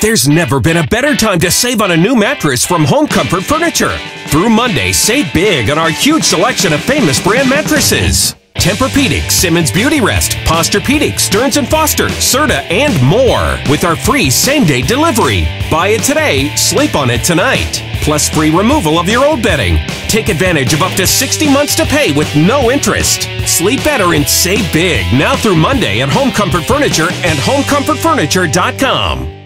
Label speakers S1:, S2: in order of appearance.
S1: There's never been a better time to save on a new mattress from Home Comfort Furniture. Through Monday, save big on our huge selection of famous brand mattresses. Tempur-Pedic, Simmons Beauty Rest, Posturepedic, Stearns & Foster, Serta, and more with our free same-day delivery. Buy it today, sleep on it tonight. Plus free removal of your old bedding. Take advantage of up to 60 months to pay with no interest. Sleep better and save big now through Monday at Home Comfort Furniture and homecomfortfurniture.com.